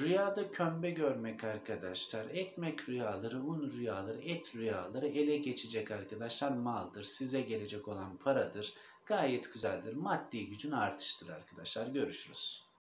Rüyada kömbe görmek arkadaşlar, ekmek rüyaları, un rüyaları, et rüyaları ele geçecek arkadaşlar maldır, size gelecek olan paradır. Gayet güzeldir. Maddi gücün artıştır arkadaşlar. Görüşürüz.